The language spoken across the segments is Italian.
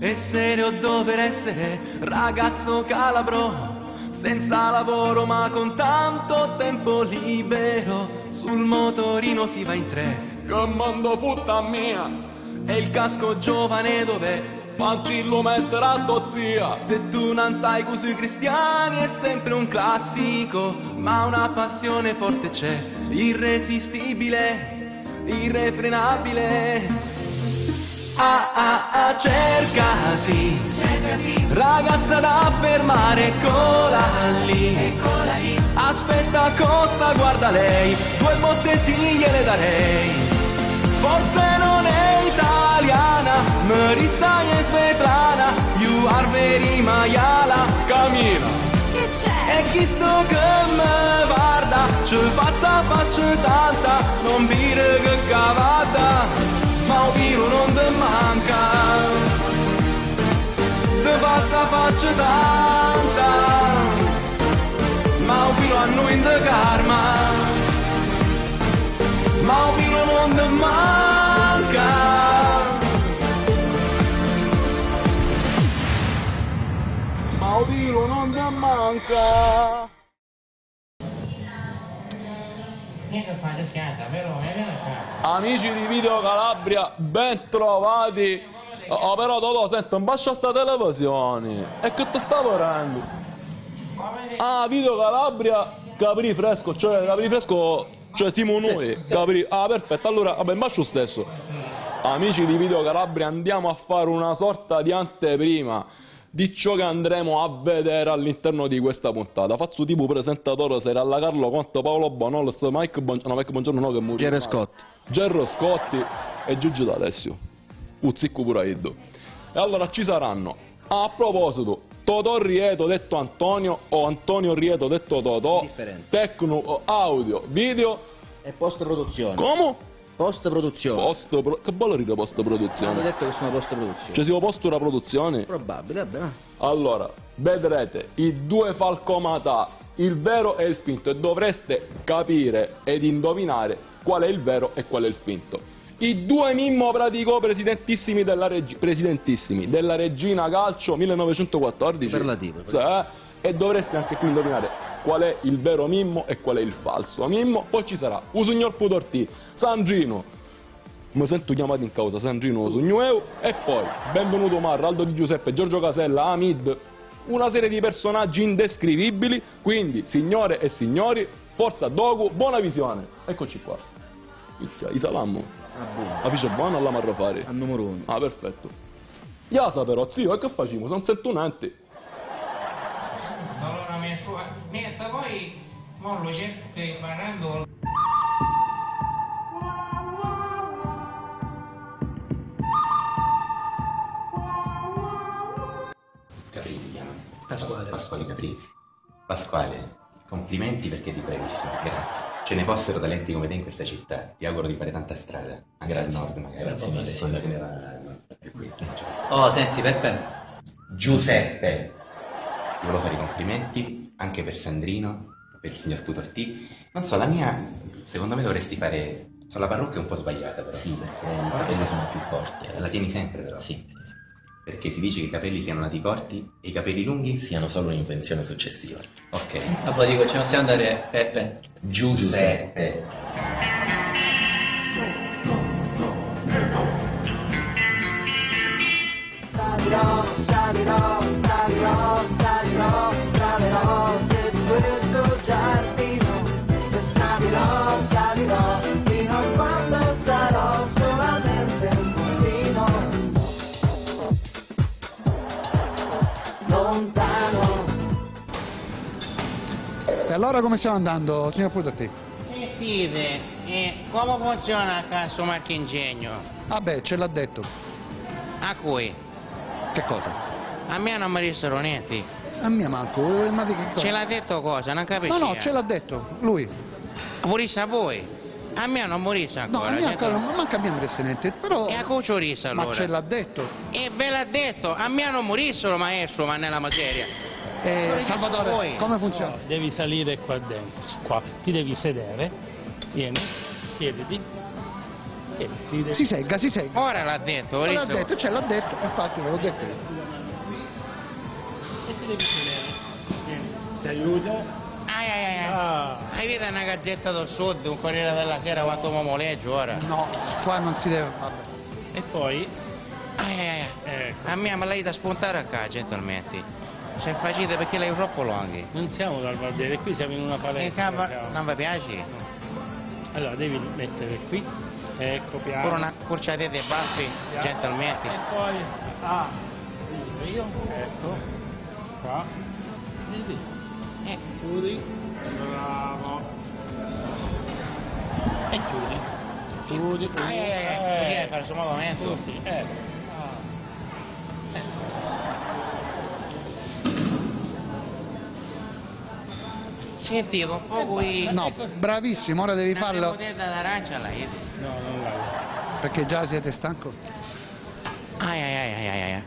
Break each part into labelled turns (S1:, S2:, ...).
S1: E serio dover essere ragazzo calabro senza lavoro ma con tanto tempo libero Sul motorino si va in tre. Che mondo putta mia! E il casco giovane dove Fancillo metterà tua zia. Se tu non sai così cristiani è sempre un classico Ma una passione forte c'è. Irresistibile Irrefrenabile. Ah ah ah cercati. Ragazza da fermare, eccola lì. Aspetta Costa, guarda lei. Due botte sì gliele darei. Forse non è italiana Marista e Svetlana You are very maiala Camila.
S2: Che c'è?
S1: E chi sto che me guarda Ci fatta faccio tanta Non dire fatta faccio tanta Ma un a in de karma Ma un non te manca Ma un vino non te manca. Amici di Video Calabria, ben trovati. Oh, però Totò, sento, un bacio a sta televisione. E che ti sta vorando? Ah, Video Calabria, Capri Fresco, cioè Capri Fresco, cioè siamo noi. Capri... Ah, perfetto, allora, vabbè, un bacio stesso. Amici di Video Calabria, andiamo a fare una sorta di anteprima di ciò che andremo a vedere all'interno di questa puntata. Faccio tipo presentatore, sarà alla Carlo Conto, Paolo Bonolis, Mike, Bon- no, Mike Buongiorno, no, che muore.
S3: Gerry Scotti.
S1: Gerro Scotti e Giugi D'Alessio. Uzzicco pure Iddo. E allora ci saranno, a proposito, Totò Rieto detto Antonio o Antonio Rieto detto Totò, tecno audio, video,
S3: E post-produzione.
S1: come?
S3: Post-produzione.
S1: Post pro- che bello dire post
S3: Hanno
S1: produzione.
S3: detto che sono post-produzione.
S1: Cioè si può posto una produzione?
S3: Probabile, vabbè.
S1: Allora, vedrete i due falcomatà, il vero e il finto, e dovreste capire ed indovinare qual è il vero e qual è il finto. I due Mimmo Pratico presidentissimi della, presidentissimi della Regina Calcio 1914.
S3: Superlativo.
S1: Sì, eh? e dovreste anche qui indovinare qual è il vero Mimmo e qual è il falso Mimmo. Poi ci sarà un signor Putortì, San Gino, mi sento chiamato in causa San Gino Sugnueu e poi benvenuto Marra, Aldo Di Giuseppe, Giorgio Casella, Amid, una serie di personaggi indescrivibili, quindi signore e signori, forza Dogu, buona visione, eccoci qua. I
S3: buono.
S1: la fice buona alla marro fare.
S3: Al numero uno.
S1: Ah, perfetto. Iasa però, zio, e che facciamo? Sono sentunanti.
S4: Allora mi sua... Niente, poi... Mollo stai parlando...
S5: Chiama?
S6: Pasquale.
S5: Pasquale Capri. Pasquale, complimenti perché ti bravissimo, grazie. Ce ne fossero talenti come te in questa città. Ti auguro di fare tanta strada, anche al nord magari.
S6: Grazie mille,
S5: quando se ne va.
S6: Oh, senti, Peppe,
S5: Giuseppe, ti volevo fare i complimenti anche per Sandrino, per il signor Putortì. Non so, la mia, secondo me dovresti fare... So, la parrucca è un po' sbagliata però.
S6: sì, perché i capelli sono più corti. eh.
S5: La tieni sempre però.
S6: Sì.
S5: Perché si dice che i capelli siano nati corti e i capelli lunghi?
S6: Siano solo un'invenzione successiva.
S5: Ok.
S6: Ma poi dico, ci possiamo andare, Peppe?
S5: Giuseppe.
S1: Salirò,
S7: allora come stiamo andando, signor Pudotti?
S4: E fide, e come funziona questo marchingegno?
S7: Vabbè, ce l'ha detto.
S4: A cui?
S7: Che cosa?
S4: A me non mi dissero niente.
S7: A mia manco, eh, ma di che cosa?
S4: Ce l'ha detto cosa? Non capisco.
S7: No, no, ce l'ha detto, lui.
S4: Morisse a voi? A me non morisse
S7: No,
S4: ancora.
S7: a mia
S4: detto-
S7: ancora, ma manca a me meresse niente, però...
S4: E a cosa morisse
S7: Ma
S4: allora?
S7: ce l'ha detto.
S4: E ve l'ha detto, a me non morissero maestro, ma nella materia.
S7: Eh. Salvatore, come funziona?
S8: No, devi salire qua dentro, qua. Ti devi sedere. Vieni, siediti. Ride?
S9: Si segga, si segga.
S4: Ora l'ha detto, ora
S9: L'ha detto, cioè l'ha detto, infatti ve l'ho detto io.
S8: E ti devi. Vieni, Ti aiuto?
S4: Ai, ai, ai, ai.
S8: Ah.
S4: Hai visto una gazzetta del sud, un Corriere della Sera quanto momoleggio ora?
S9: No, qua non si deve... Vabbè.
S8: E poi?
S4: Ai, ai, ai.
S8: Ecco.
S4: A me me l'hai da spuntare qua, gentilmente. Se facete perché lei è troppo lunghi.
S8: Non siamo dal Barbiere, qui siamo in una palestra.
S4: capa-
S8: siamo.
S4: non vi piace?
S8: Allora devi mettere qui. Ecco, piano.
S4: Pure una curciatella dei baffi, gentilmente.
S8: E poi. Ah, chiudo io. Ecco. Qua. Vedi?
S4: Eh,
S8: Chiudi. Bravo. E chiudi. Chiudi, chiudi.
S4: ai. Così
S8: Eh.
S4: devi fare il suo movimento.
S8: Così, eh.
S4: Sentite, un po' qui...
S9: No, bravissimo, ora devi farlo.
S8: No, non l'hai.
S9: perché già siete stanco.
S4: Ai ai ai ai ai ai.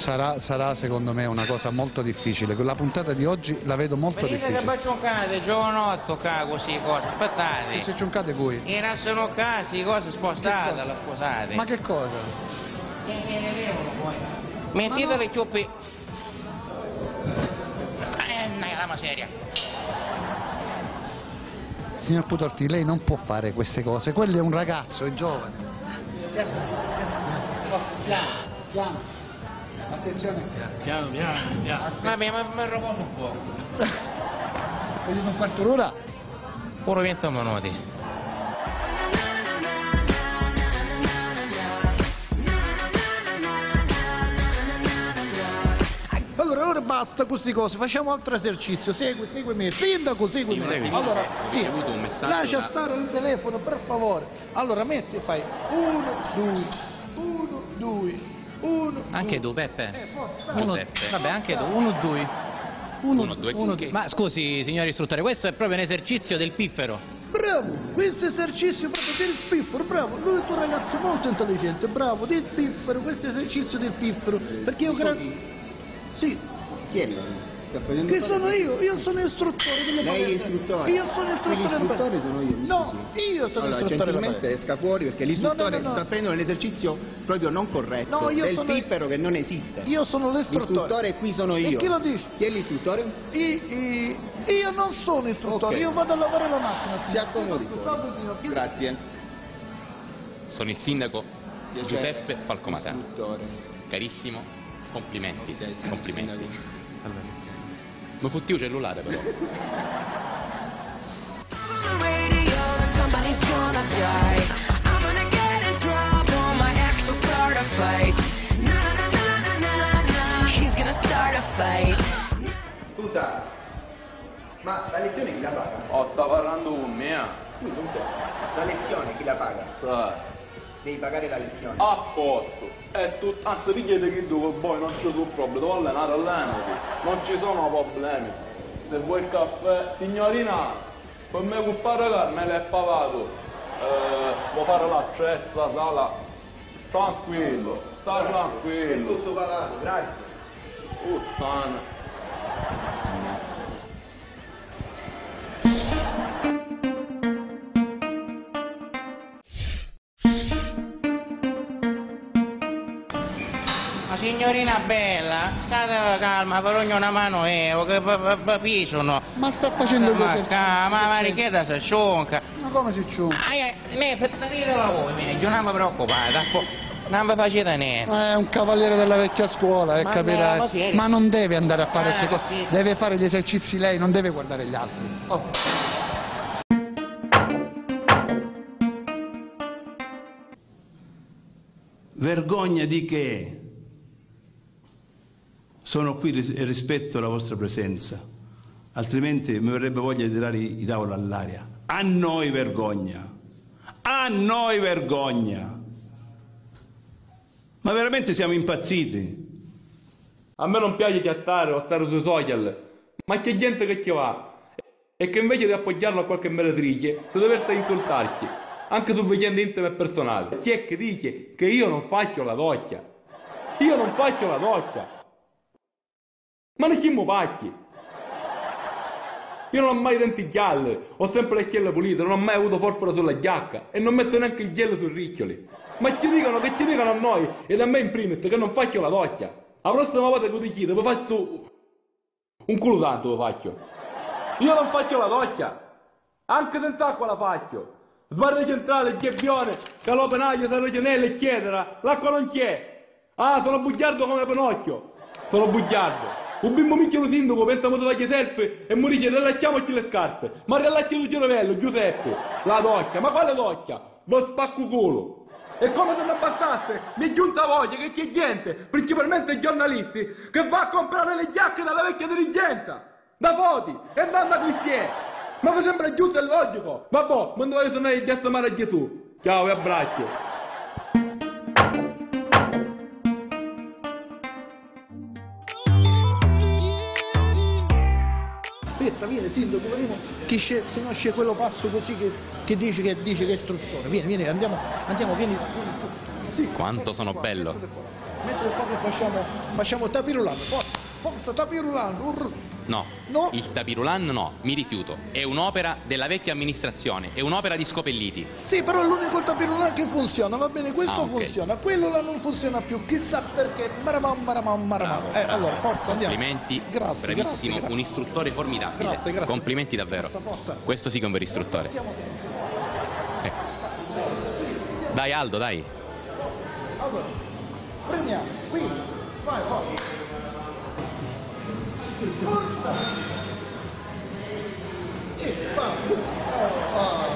S9: Sarà, sarà secondo me una cosa molto difficile. La puntata di oggi la vedo molto
S4: che
S9: difficile.
S4: baccioncate, giovanotto qua così cose,
S9: Se
S4: aspettate.
S9: ciuncate voi.
S4: E non sono casi, cose spostate,
S9: Che cosa?
S4: la scusate.
S9: Ma che cosa?
S4: Mettete le chiuppe. Miseria.
S9: Signor Putorti, lei non può fare queste cose. Quello è un ragazzo, è giovane. Attenzione.
S8: Piano, piano, piano.
S4: Vabbè, ma mi riposo un po'.
S9: Vedete un quarto d'ora?
S4: Pure 20 minuti.
S9: Allora, ora basta queste cose, facciamo altro esercizio. Segui, segui me. Sindaco, segui
S2: Io
S9: me. Allora, sì, lascia
S2: da-
S9: stare il telefono, per favore. Allora, metti, fai uno, due, uno, due, uno,
S5: Anche
S9: due.
S5: tu, Peppe?
S9: Eh, forza,
S5: Uno-
S2: Giuseppe.
S5: vabbè, anche tu, uno, due.
S9: uno,
S2: Uno, due,
S5: Uno, due. Ma scusi, signor istruttore, questo è proprio un esercizio del piffero.
S9: Bravo, questo esercizio proprio del piffero, bravo, lui è un ragazzo molto intelligente, bravo, del piffero, questo esercizio del piffero, perché io grazie... Sì,
S3: Chi è lei? Sta
S9: che sono io, io sono istruttore delle
S3: Lei è
S9: palestre.
S3: istruttore?
S9: Io sono istruttore delle palestre.
S3: sono io, mi
S9: No,
S3: scusi.
S9: io sono
S3: allora,
S9: istruttore delle
S3: gentilmente
S9: palestre.
S3: esca fuori perché l'istruttore
S9: No, no, no, no.
S3: sta prendendo un esercizio proprio non corretto,
S9: No, io
S3: del
S9: sono-
S3: piffero che non esiste.
S9: Io sono l'istruttore.
S3: L'istruttore qui sono io.
S9: E chi lo dice?
S3: Chi è l'istruttore?
S9: I- i- io non sono istruttore,
S3: Ok.
S9: io vado a lavare la macchina.
S3: Si accomodi Grazie.
S2: Sono il sindaco. Giuseppe Falcomatano.
S3: Istruttore.
S2: Carissimo, complimenti,
S3: Ok, sì,
S2: complimenti.
S3: sindaco.
S2: Mi futti il cellulare però.
S10: Scusa, ma la lezione chi la paga?
S1: Oh, sta parlando con me, eh.
S10: Sì, comunque, la lezione chi la paga?
S1: Sai.
S10: Devi pagare la lezione.
S1: A posto. E tu, anzi richiede che tu poi non c'è sul problema, devo allenare, allenati. Non ci sono problemi. Se vuoi il caffè, signorina, per me con fare carne l'hai pagato. Eh, può fare l'accetta, sala. Tranquillo, sta
S10: È
S1: tranquillo.
S10: tutto pagato, grazie.
S1: Puttana.
S4: Signorina bella, state calma, per ogni una mano è, che vi pisano.
S9: Ma sta facendo
S4: Ma ca- ma ma richieda si scionca.
S9: Ma come si ciucca?
S4: Ai, ai, me, per tenere la voi meglio, non mi preoccupate, non vi facete niente.
S9: È un cavaliere della vecchia scuola, eh,
S4: Ma
S9: capirai.
S4: no, ma?
S9: Ma non deve andare a fare
S4: Ah,
S9: queste cose.
S4: sì.
S9: Deve fare gli esercizi lei, non deve guardare gli altri. Oh.
S11: Vergogna di che? Sono qui e rispetto la vostra presenza, altrimenti mi verrebbe voglia di tirare i, tavoli all'aria. A noi vergogna! A noi vergogna! Ma veramente siamo impazziti?
S1: A me non piace chattare o stare sui social, ma c'è gente che ci va e che invece di appoggiarlo a qualche meretrice si diverte insultarci, anche su vicende intime e personali. C'è che dice che io non faccio la doccia. Io non faccio la doccia. Ma ne siamo pacchi. Io non ho mai denti gialli, ho sempre le chielle pulite, non ho mai avuto forfora sulla giacca e non metto neanche il gelo sui riccioli. Ma ci dicono che ci dicono a noi, ed a me in primis, che non faccio la doccia. La prossima volta che ti chiedo, poi faccio un culo tanto lo faccio. Io non faccio la doccia, anche senza acqua la faccio. Sbarre centrale, gebbione, calopenaglia, sarragenelle, eccetera. L'acqua non c'è. Ah, sono bugiardo come Pinocchio. Sono bugiardo. Un bimbo micchio sindaco pensa che fare selfie e mi dice rilacciamoci le scarpe. Ma rilacci il cervello, Giuseppe. La doccia, ma quale doccia? Lo spacco culo. E come se non bastasse, mi è giunta voglia che c'è gente, principalmente giornalisti, che va a comprare le giacche dalla vecchia dirigenza, da Foti e da Anna. Ma mi sembra giusto e logico. Vabbè, quando voglio tornare di astomare a Gesù. Ciao, vi abbraccio.
S9: Vieni sindaco, vediamo chi c'è, se no c'è quello passo così che, che dice che dice che è istruttore. Vieni, vieni, andiamo, andiamo, vieni. Sì,
S5: Quanto sono
S9: qua,
S5: bello.
S9: Mentre qua che facciamo, facciamo tapirulando, forza, forza, tapirulando. urr.
S5: No,
S9: No.
S5: il tapirulan no, mi rifiuto. È un'opera della vecchia amministrazione, è un'opera di scopelliti.
S9: Sì, però è l'unico tapirulano che funziona, va bene, questo
S5: Ah, ok.
S9: funziona, quello là non funziona più, chissà perché. Maramam, maramam, maramam.
S5: Bravo,
S9: Eh,
S5: bravo.
S9: allora, forza, andiamo.
S5: Complimenti,
S9: Grazie,
S5: bravissimo,
S9: grazie, grazie.
S5: un istruttore formidabile.
S9: Grazie, grazie.
S5: Complimenti davvero.
S9: Forza, forza.
S5: Questo sì che è un vero istruttore. Eh. Dai Aldo, dai.
S9: Allora, prendiamo, qui, vai, vai. Forza. E vai. Eh, ah.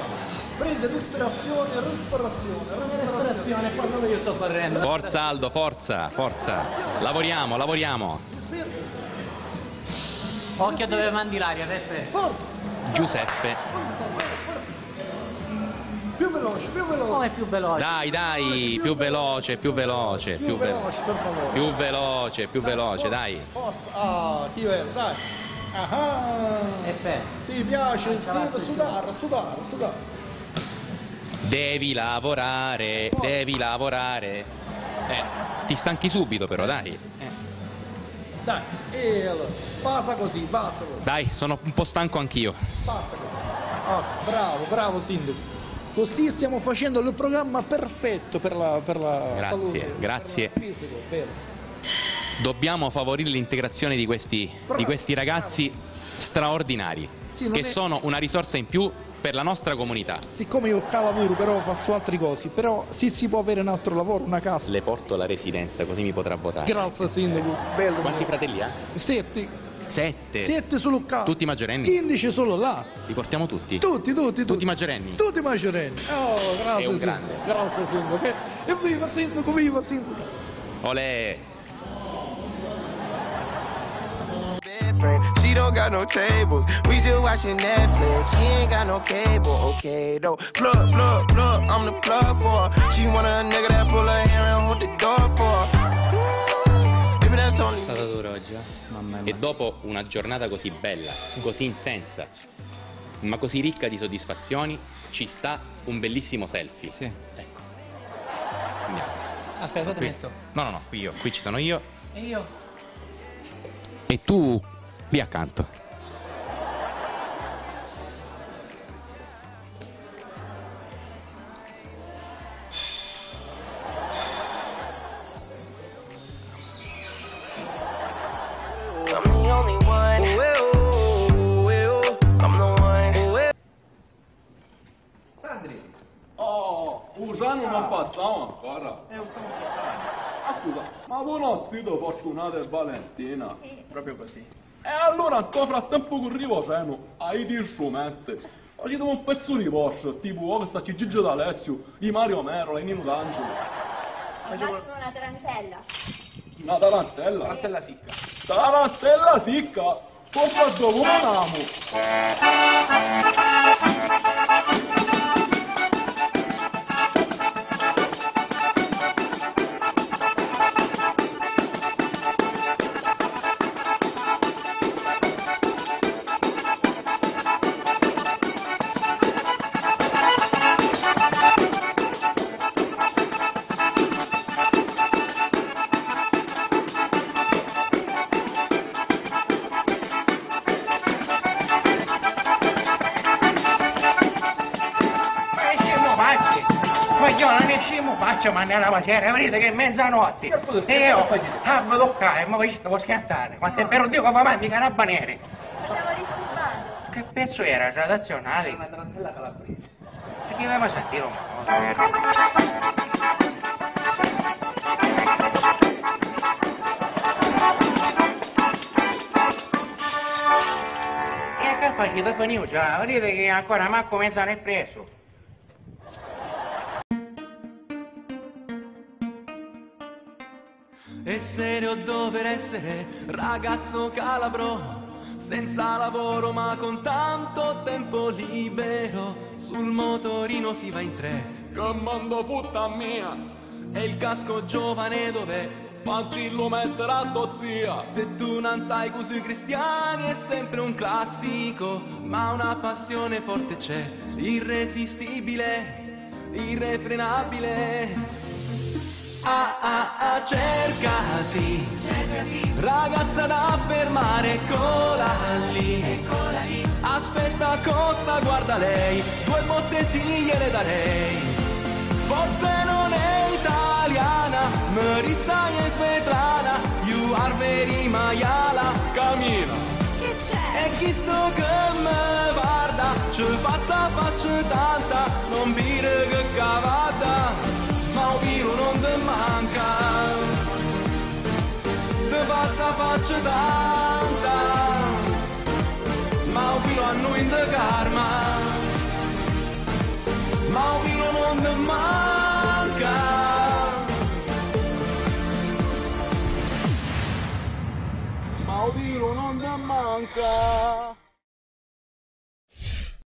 S9: Prende respirazione, respirazione, respirazione.
S8: qua dove io sto correndo.
S5: Forza Aldo, forza, forza. Lavoriamo, lavoriamo.
S8: Occhio dove mandi l'aria, Peppe.
S9: Forza.
S5: Giuseppe.
S9: Più veloce, più veloce.
S8: Come più veloce?
S5: Dai, dai, più veloce, più veloce,
S9: Più
S5: più
S9: veloce, per favore.
S5: Più veloce, più veloce,
S9: Forza,
S5: dai.
S9: Ah, è? Dai. Ah. Ti piace? Sudare, sudare, sudare.
S5: Devi lavorare, devi lavorare. Eh, ti stanchi subito però, dai. Eh.
S9: Dai, e allora, basta così, basta così,
S5: Dai, sono un po' stanco anch'io.
S9: basta così. Ah, bravo, bravo sindaco. Così stiamo facendo il programma perfetto per la, per la
S5: Grazie,
S9: salute.
S5: grazie.
S9: vero.
S5: Dobbiamo favorire l'integrazione di questi, di questi ragazzi straordinari,
S9: Sì,
S5: che
S9: è-
S5: sono una risorsa in più per la nostra comunità.
S9: Siccome io qua lavoro però faccio altre cose, però se si può avere un altro lavoro, una casa.
S5: Le porto la residenza, così mi potrà votare.
S9: Grazie sindaco, bello.
S5: Quanti fratelli ha?
S9: Sette.
S5: Sette.
S9: Sette solo qua.
S5: Tutti maggiorenni?
S9: 15 solo là.
S5: Li portiamo tutti?
S9: Tutti, tutti, tutti.
S5: Tutti maggiorenni?
S9: Tutti maggiorenni. Oh, grazie
S5: È un
S9: sindaco.
S5: grande.
S9: Grazie sindaco. E- Evviva sindaco, viva sindaco.
S5: Olè!
S12: She don't got no tables. We just watching Netflix. She ain't got no cable. Okay, though. Plug, plug, plug. I'm the plug for her. She want a nigga that pull her
S5: E dopo una giornata così bella, così intensa, ma così ricca di soddisfazioni, ci sta un bellissimo selfie.
S8: Sì.
S5: Ecco. Andiamo.
S8: Aspetta,
S5: Qui.
S8: metto.
S5: No, no, no, qui io, qui ci sono io
S8: E io?
S5: e tu lì accanto.
S12: Only one. I'm the one.
S1: Sandri! Oh, Usano non passava ancora.
S8: Eh,
S1: Ah, scusa, ma buonanotte, zio Fortunato e Valentina.
S4: Sì, proprio così.
S1: E allora, nel frattempo che arrivo seno, hai di strumenti. Facciamo un pezzo di Porsche, tipo, oh, questa c'è Gigi D'Alessio, i Mario Mero, i Nino D'Angelo.
S13: Massimo una tarantella.
S1: Una tarantella.
S4: Tarantella sicca.
S1: Tarantella sicca! Come dove andiamo? ragione, faccio, ma nella miseria, vedete che è mezzanotte. E io, ah, mi tocca, e mi devo schiantare. Quanto è vero Dio come avanti i carabinieri.
S13: Stavo disturbando.
S1: Che pezzo era? Tradizionale? Una tarantella calabrese. E chi aveva sentito? E che? Che finito già? Vedete che ancora manco mezz'anno è preso.
S4: Essere o dover essere ragazzo calabro, senza lavoro ma con tanto tempo libero, sul motorino si va in tre, che mondo putta mia, e il casco giovane dove Faccillo mettere a tua zia. Se tu non sai così cristiani è sempre un classico Ma una passione forte c'è. Irresistibile, irrefrenabile Ah ah ah cercati. Ragazza da fermare eccola lì. Aspetta costa guarda lei. Due botte sì gliele darei. Forse non è italiana, Marissa è svetlana, you are very maiala, cammina.
S13: Che c'è?
S4: E chi sto che me guarda, ci faccia faccia tanta, ma vi hanno in karma, ma vi non ne manca. Maudino non ne manca.